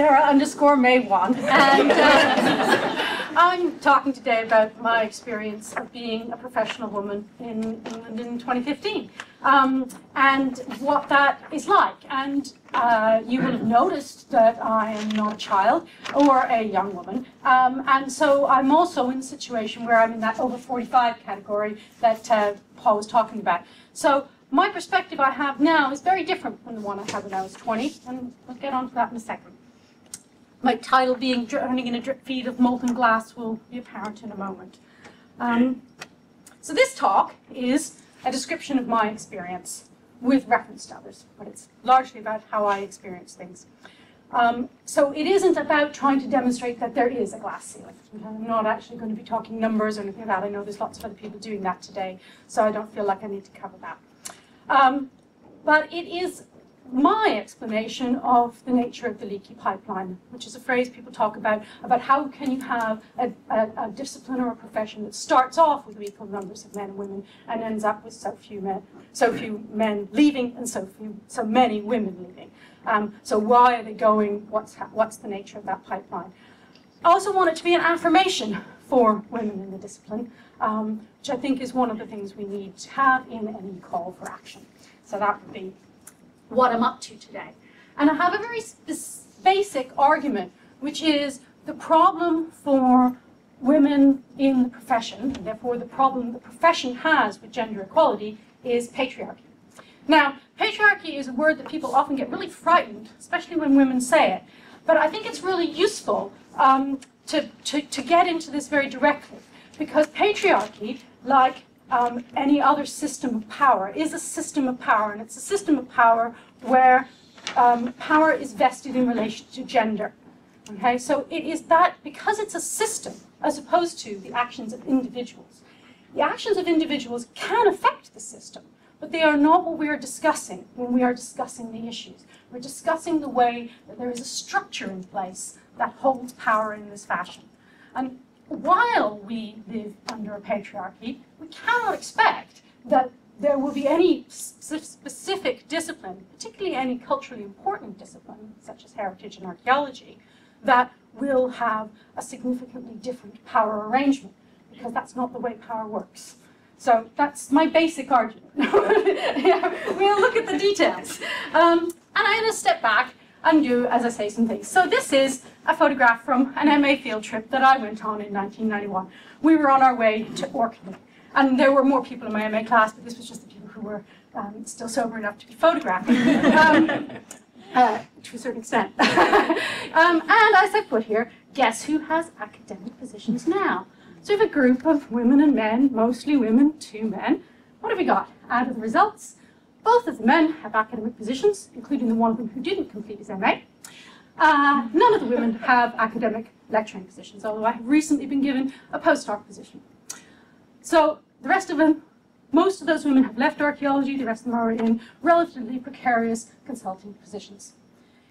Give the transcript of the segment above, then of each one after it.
Sarah underscore May one, and uh, I'm talking today about my experience of being a professional woman in England in 2015, um, and what that is like. And uh, you will have noticed that I am not a child or a young woman, um, and so I'm also in a situation where I'm in that over 45 category that uh, Paul was talking about. So my perspective I have now is very different from the one I had when I was 20, and we'll get on to that in a second. My title being Drowning in a Drip Feed of Molten Glass will be apparent in a moment. Um, so this talk is a description of my experience with reference to others, but it's largely about how I experience things. Um, so it isn't about trying to demonstrate that there is a glass ceiling. I'm not actually going to be talking numbers or anything like that. I know there's lots of other people doing that today, so I don't feel like I need to cover that. Um, but it is my explanation of the nature of the leaky pipeline, which is a phrase people talk about, about how can you have a, a, a, discipline or a profession that starts off with equal numbers of men and women and ends up with so few men, so few men leaving and so few, so many women leaving. Um, so why are they going? What's, what's the nature of that pipeline? I also want it to be an affirmation for women in the discipline, um, which I think is one of the things we need to have in any call for action. So that would be what I'm up to today. And I have a very basic argument, which is the problem for women in the profession, and therefore the problem the profession has with gender equality, is patriarchy. Now, patriarchy is a word that people often get really frightened, especially when women say it. But I think it's really useful um, to, to, to get into this very directly, because patriarchy, like um, any other system of power, is a system of power, and it's a system of power where um, power is vested in relation to gender. Okay, so it is that because it's a system as opposed to the actions of individuals. The actions of individuals can affect the system, but they are not what we are discussing when we are discussing the issues. We're discussing the way that there is a structure in place that holds power in this fashion. And while we live under a patriarchy, we cannot expect that there will be any specific discipline, particularly any culturally important discipline, such as heritage and archaeology, that will have a significantly different power arrangement, because that's not the way power works. So that's my basic argument. yeah, we'll look at the details. Um, and I'm going to step back and do, as I say, some things. So this is a photograph from an MA field trip that I went on in 1991. We were on our way to Orkney. And there were more people in my MA class, but this was just the people who were um, still sober enough to be photographed, um, uh, to a certain extent. um, and as I put here, guess who has academic positions now? So we have a group of women and men, mostly women, two men. What have we got? Out of the results, both of the men have academic positions, including the one of them who didn't complete his MA. Uh, none of the women have academic lecturing positions, although I have recently been given a postdoc position. So the rest of them, most of those women have left archaeology, the rest of them are in relatively precarious consulting positions.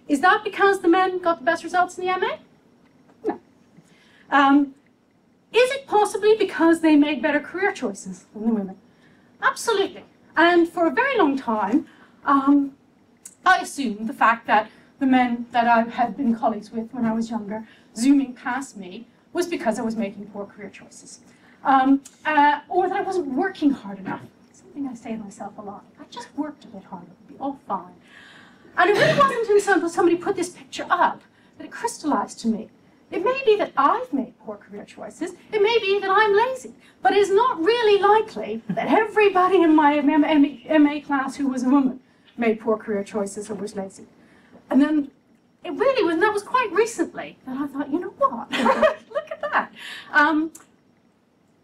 Is that because the men got the best results in the MA? No. Um, is it possibly because they made better career choices than the women? Absolutely. And for a very long time, um, I assumed the fact that the men that I had been colleagues with when I was younger, zooming past me, was because I was making poor career choices. Um, uh, or that I wasn't working hard enough. Something I say to myself a lot. I just worked a bit harder, it would be all fine. And it really wasn't until somebody put this picture up that it crystallized to me. It may be that I've made poor career choices. It may be that I'm lazy. But it's not really likely that everybody in my MA class who was a woman made poor career choices or was lazy. And then it really was, and that was quite recently, that I thought, you know what? Look at that. Um,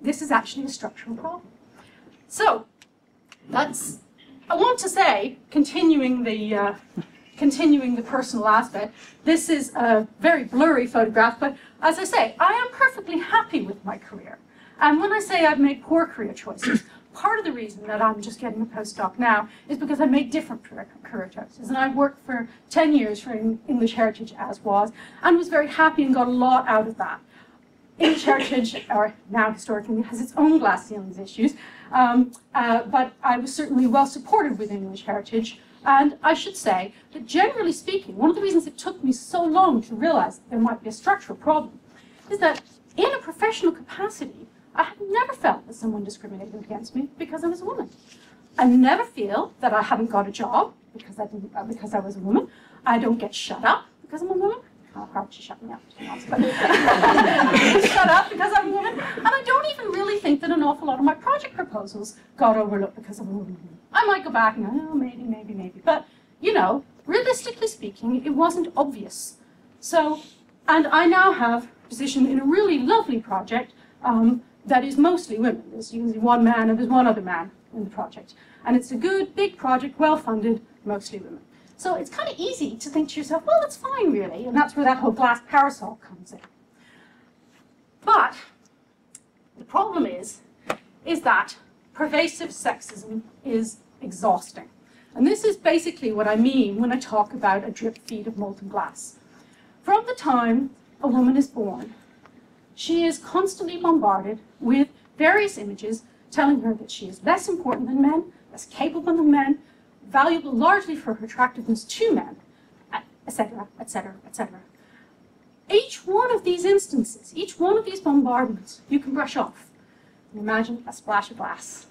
this is actually a structural problem. So, that's, I want to say, continuing the, uh, continuing the personal aspect, this is a very blurry photograph, but as I say, I am perfectly happy with my career. And when I say I've made poor career choices, part of the reason that I'm just getting a postdoc now is because I made different career choices. And I worked for 10 years for English Heritage as was, and was very happy and got a lot out of that. English Heritage, or now Historic England, has its own glass ceilings issues, um, uh, but I was certainly well supported with English Heritage And I should say that generally speaking, one of the reasons it took me so long to realize that there might be a structural problem is that in a professional capacity, I have never felt that someone discriminated against me because I was a woman. I never feel that I haven't got a job because I, didn't, uh, because I was a woman. I don't get shut up because I'm a woman. How hard to shut me up, shut up because I'm a woman. And I don't even really think that an awful lot of my project proposals got overlooked because I'm a woman. I might go back and go, oh, maybe, maybe, maybe. But, you know, realistically speaking, it wasn't obvious. So, and I now have a position in a really lovely project um, that is mostly women. There's usually one man and there's one other man in the project. And it's a good, big project, well-funded, mostly women. So it's kind of easy to think to yourself, well, that's fine, really. And that's where that whole glass parasol comes in. But the problem is, is that pervasive sexism is exhausting. And this is basically what I mean when I talk about a drip feed of molten glass. From the time a woman is born, she is constantly bombarded with various images telling her that she is less important than men, less capable than men, valuable largely for her attractiveness to men, etc., etc., etc. Each one of these instances, each one of these bombardments, you can brush off. Imagine a splash of glass.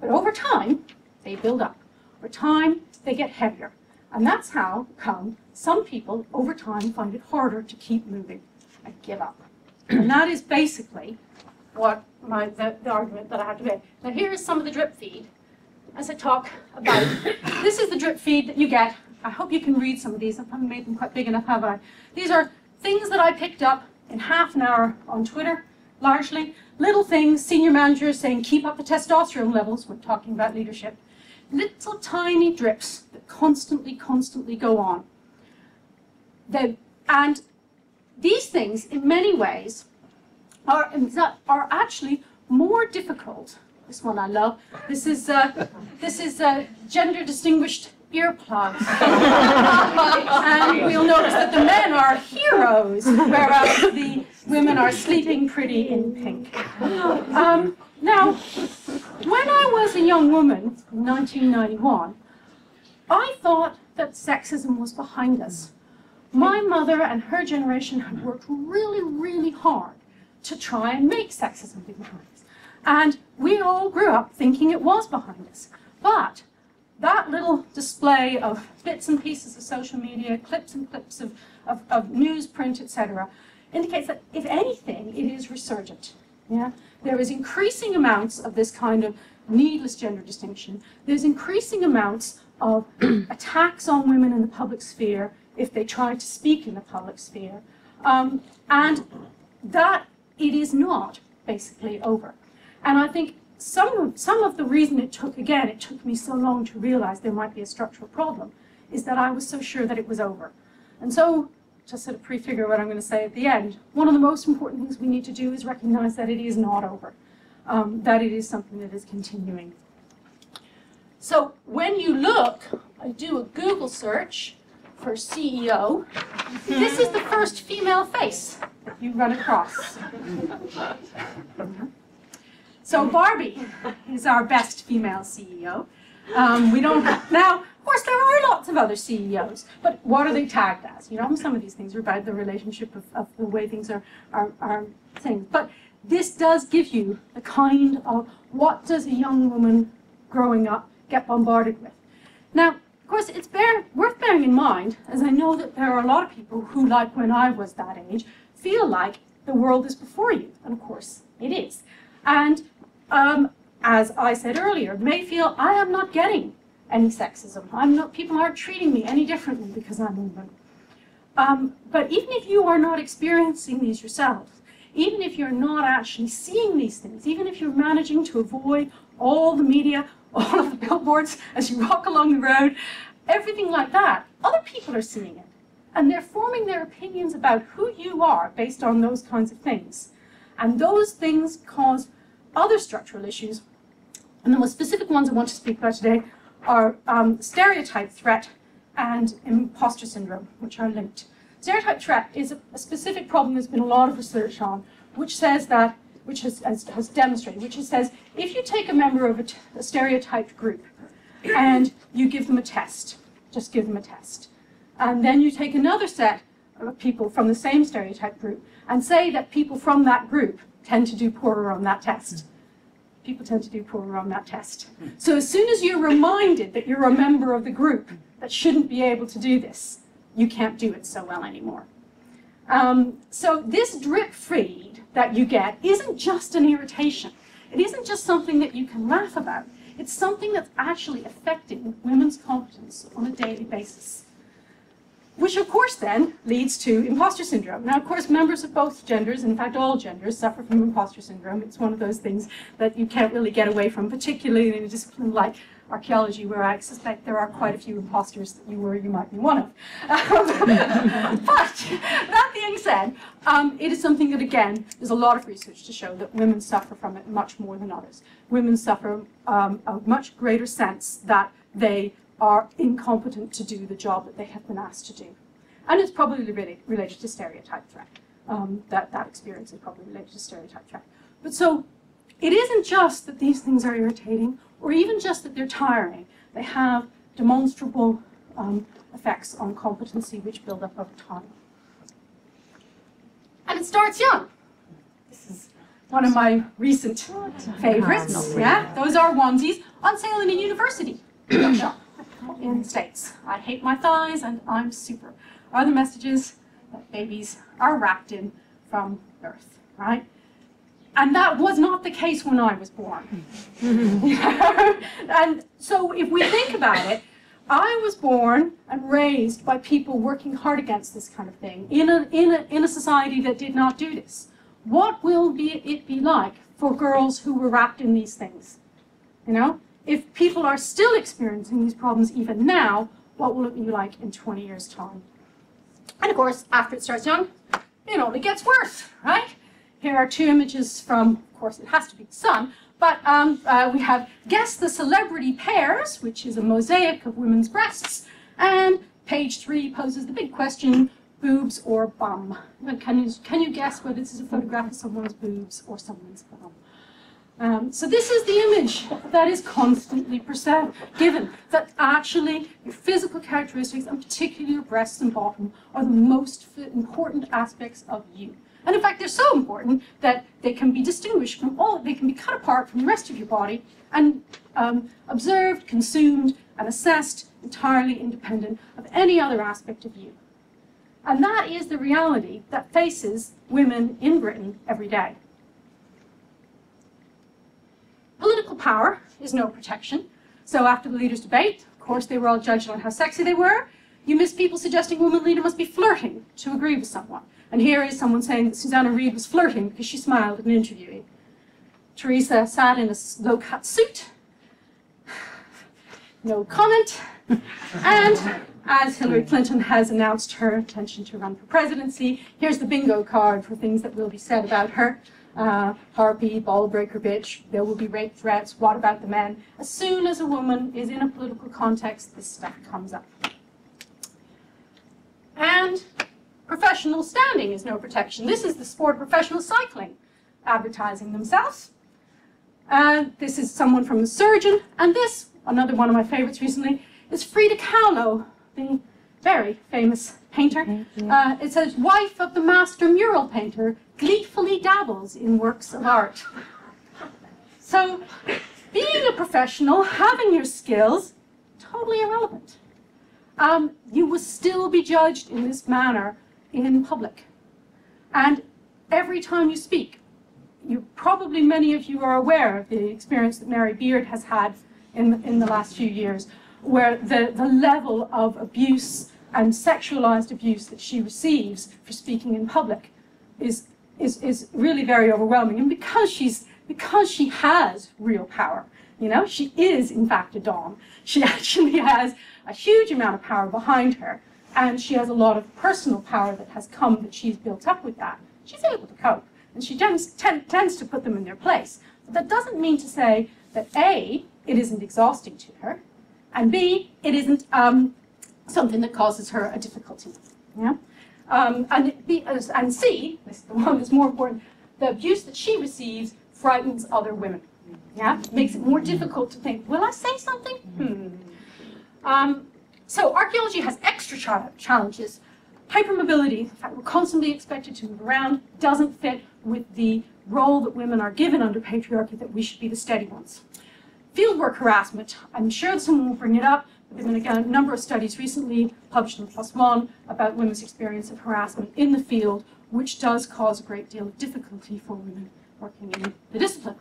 But over time, they build up. Over time, they get heavier. And that's how come some people over time find it harder to keep moving and give up. And that is basically what my the, the argument that I have to make. Now here is some of the drip feed as I talk about. this is the drip feed that you get. I hope you can read some of these. I haven't made them quite big enough, have I? These are things that I picked up in half an hour on Twitter, largely. Little things, senior managers saying keep up the testosterone levels when talking about leadership. Little tiny drips that constantly, constantly go on. They, and these things, in many ways, are, are actually more difficult this one I love. This is uh, this is uh, gender distinguished earplugs, and we'll notice that the men are heroes, whereas the women are sleeping pretty in pink. Um, now, when I was a young woman in 1991, I thought that sexism was behind us. My mother and her generation had worked really, really hard to try and make sexism be behind us. And we all grew up thinking it was behind us. But that little display of bits and pieces of social media, clips and clips of, of, of newsprint, etc., indicates that, if anything, it is resurgent. Yeah? There is increasing amounts of this kind of needless gender distinction. There's increasing amounts of attacks on women in the public sphere if they try to speak in the public sphere. Um, and that it is not basically over. And I think some, some of the reason it took, again, it took me so long to realize there might be a structural problem, is that I was so sure that it was over. And so, to sort of prefigure what I'm going to say at the end, one of the most important things we need to do is recognize that it is not over, um, that it is something that is continuing. So when you look, I do a Google search for CEO, this is the first female face you run across. So Barbie is our best female CEO. Um, we don't now. Of course, there are lots of other CEOs, but what are they tagged as? You know, some of these things are about the relationship of, of the way things are, are, are things. But this does give you the kind of what does a young woman growing up get bombarded with. Now, of course, it's bear, worth bearing in mind, as I know that there are a lot of people who, like when I was that age, feel like the world is before you, and of course it is. And um, as I said earlier, may feel I am not getting any sexism. I'm not, people aren't treating me any differently because I'm a woman. Um, but even if you are not experiencing these yourself, even if you're not actually seeing these things, even if you're managing to avoid all the media, all of the billboards as you walk along the road, everything like that, other people are seeing it. And they're forming their opinions about who you are based on those kinds of things. And those things cause other structural issues, and the most specific ones I want to speak about today are um, stereotype threat and imposter syndrome, which are linked. Stereotype threat is a, a, specific problem there's been a lot of research on, which says that, which has, has, has demonstrated, which says if you take a member of a, a stereotyped group and you give them a test. Just give them a test. And then you take another set of people from the same stereotype group and say that people from that group tend to do poorer on that test. People tend to do poorer on that test. So as soon as you're reminded that you're a member of the group that shouldn't be able to do this, you can't do it so well anymore. Um, so this drip feed that you get isn't just an irritation. It isn't just something that you can laugh about. It's something that's actually affecting women's competence on a daily basis. Which of course then leads to imposter syndrome. Now of course members of both genders, in fact all genders, suffer from imposter syndrome. It's one of those things that you can't really get away from, particularly in a discipline like archaeology where I suspect there are quite a few imposters that you were, you might be one of. but that being said, um, it is something that again, there's a lot of research to show that women suffer from it much more than others. Women suffer um, a much greater sense that they are incompetent to do the job that they have been asked to do. And it's probably really related to stereotype threat. Um, that, that experience is probably related to stereotype threat. But so it isn't just that these things are irritating or even just that they're tiring. They have demonstrable um, effects on competency which build up over time. And it starts young. This is one of my recent favorites. Yeah, those are onesies on sale in a university shop in the States. I hate my thighs and I'm super. Are the messages that babies are wrapped in from birth, right? And that was not the case when I was born. and so if we think about it, I was born and raised by people working hard against this kind of thing in a, in a, in a society that did not do this. What will be, it be like for girls who were wrapped in these things? You know, if people are still experiencing these problems even now, what will it be like in 20 years' time? And of course, after it starts young, it only gets worse, right? Here are two images from, of course, it has to be the Sun, but um, uh, we have Guess the Celebrity Pairs, which is a mosaic of women's breasts, and page three poses the big question, boobs or bum. Can you, can you guess whether this is a photograph of someone's boobs or someone's bum? Um, so this is the image that is constantly present, given, that actually your physical characteristics, and particularly your breasts and bottom, are the most important aspects of you. And in fact, they're so important that they can be distinguished from all, they can be cut apart from the rest of your body and um, observed, consumed, and assessed entirely independent of any other aspect of you. And that is the reality that faces women in Britain every day. Political power is no protection. So after the leaders' debate, of course, they were all judged on how sexy they were. You miss people suggesting women leader must be flirting to agree with someone. And here is someone saying that Susanna Reid was flirting because she smiled at an interviewee. Theresa sat in a low-cut suit. No comment. and as Hillary Clinton has announced her intention to run for presidency, here's the bingo card for things that will be said about her. Uh, harpy, ball breaker bitch, there will be rape threats, what about the men? As soon as a woman is in a political context, this stuff comes up. And Professional standing is no protection. This is the sport of professional cycling advertising themselves. Uh, this is someone from the surgeon. And this, another one of my favorites recently, is Frida Kahlo, the very famous painter. Uh, it says, wife of the master mural painter, gleefully dabbles in works of art. So being a professional, having your skills, totally irrelevant. Um, you will still be judged in this manner in public. And every time you speak, you probably many of you are aware of the experience that Mary Beard has had in, in the last few years, where the, the level of abuse and sexualized abuse that she receives for speaking in public is, is, is really very overwhelming. And because she's because she has real power, you know, she is in fact a don. She actually has a huge amount of power behind her and she has a lot of personal power that has come that she's built up with that. She's able to cope, and she tends, tends to put them in their place. But that doesn't mean to say that A, it isn't exhausting to her, and B, it isn't um, something that causes her a difficulty. Yeah? Um, and, B, and C, this is the one that's more important, the abuse that she receives frightens other women. Yeah, makes it more difficult to think, will I say something? Hmm. Um, so archaeology has extra ch- challenges. Hypermobility, the fact we're constantly expected to move around, doesn't fit with the role that women are given under patriarchy that we should be the steady ones. Fieldwork harassment, I'm sure someone will bring it up, but there have been a number of studies recently published in One about women's experience of harassment in the field, which does cause a great deal of difficulty for women working in the discipline.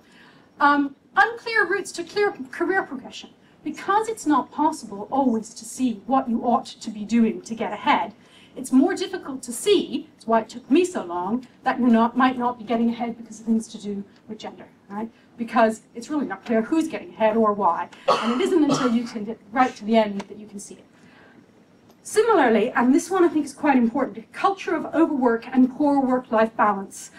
Um, unclear routes to clear career progression. Because it's not possible always to see what you ought to be doing to get ahead, it's more difficult to see, it's why it took me so long, that you not, might not be getting ahead because of things to do with gender, right? Because it's really not clear who's getting ahead or why. And it isn't until you can get right to the end that you can see it. Similarly, and this one I think is quite important, culture of overwork and poor work-life balance.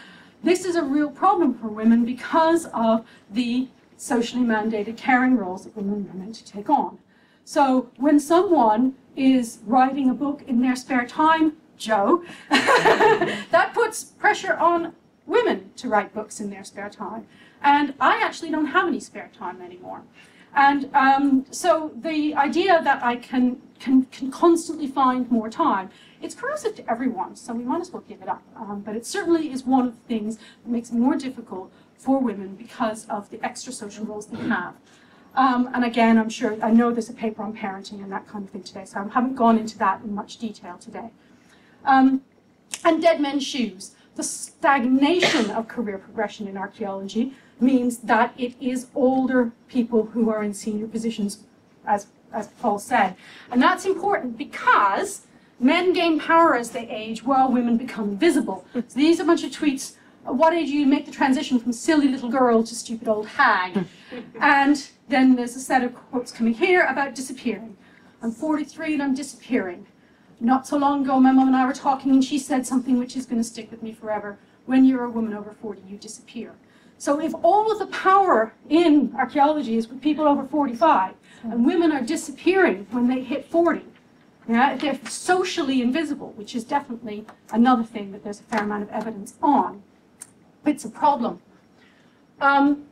This is a real problem for women because of the socially mandated caring roles that women are meant to take on. So when someone is writing a book in their spare time, Joe, that puts pressure on women to write books in their spare time. And I actually don't have any spare time anymore. And um, so the idea that I can, can, can constantly find more time, it's corrosive to everyone, so we might as well give it up. Um, but it certainly is one of the things that makes it more difficult for women because of the extra social roles they have. Um, and again, I'm sure, I know there's a paper on parenting and that kind of thing today, so I haven't gone into that in much detail today. Um, and dead men's shoes. The stagnation of career progression in archaeology means that it is older people who are in senior positions, as, as Paul said. And that's important because men gain power as they age while women become visible. So these are a bunch of tweets what age you make the transition from silly little girl to stupid old hag? and then there's a set of quotes coming here about disappearing. I'm 43 and I'm disappearing. Not so long ago, my mum and I were talking, and she said something which is going to stick with me forever. When you're a woman over 40, you disappear. So if all of the power in archaeology is with people over 45, and women are disappearing when they hit 40, yeah, they're socially invisible, which is definitely another thing that there's a fair amount of evidence on. It's a problem. Um,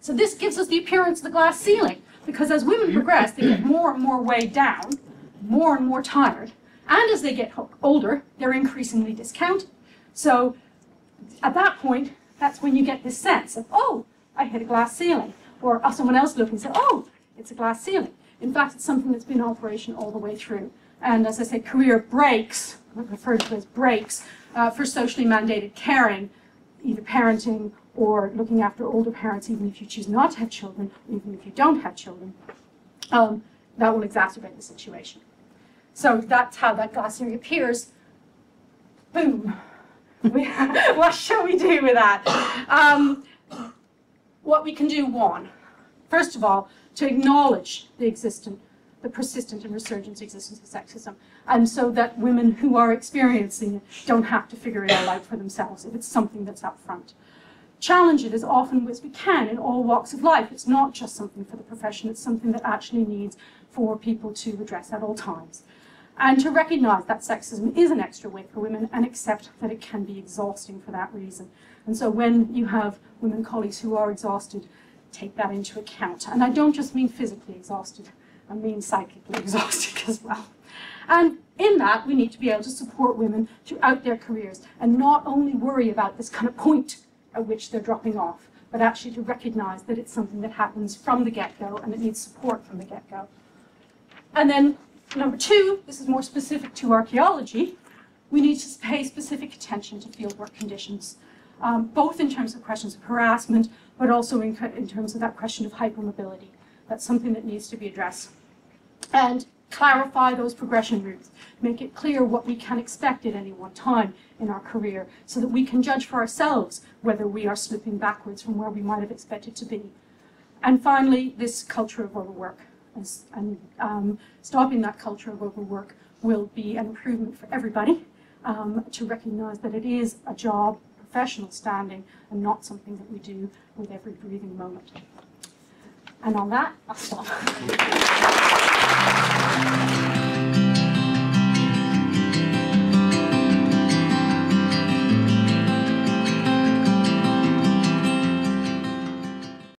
so this gives us the appearance of the glass ceiling, because as women progress, they get more and more weighed down, more and more tired, and as they get older, they're increasingly discounted. So at that point, that's when you get this sense of, oh, I hit a glass ceiling, or someone else looking and say, oh, it's a glass ceiling. In fact, it's something that's been in operation all the way through. And as I say, career breaks, referred to as breaks, uh, for socially mandated caring either parenting or looking after older parents, even if you choose not to have children, even if you don't have children, um, that will exacerbate the situation. So that's how that glass theory appears. Boom. what shall we do with that? Um, what we can do, one, first of all, to acknowledge the existent, the persistent and resurgent existence of sexism and so that women who are experiencing it don't have to figure it all out for themselves if it's something that's up front. Challenge it as often as we can in all walks of life. It's not just something for the profession, it's something that actually needs for people to address at all times. And to recognize that sexism is an extra weight for women and accept that it can be exhausting for that reason. And so when you have women colleagues who are exhausted, take that into account. And I don't just mean physically exhausted, I mean psychically exhausted as well. And in that, we need to be able to support women throughout their careers and not only worry about this kind of point at which they're dropping off, but actually to recognize that it's something that happens from the get-go and it needs support from the get-go. And then number two, this is more specific to archaeology, we need to pay specific attention to fieldwork conditions, um, both in terms of questions of harassment, but also in, in terms of that question of hypermobility. That's something that needs to be addressed. And clarify those progression routes, make it clear what we can expect at any one time in our career so that we can judge for ourselves whether we are slipping backwards from where we might have expected to be. And finally, this culture of overwork. And um, stopping that culture of overwork will be an improvement for everybody um, to recognize that it is a job, professional standing, and not something that we do with every breathing moment. And on that, I'll stop.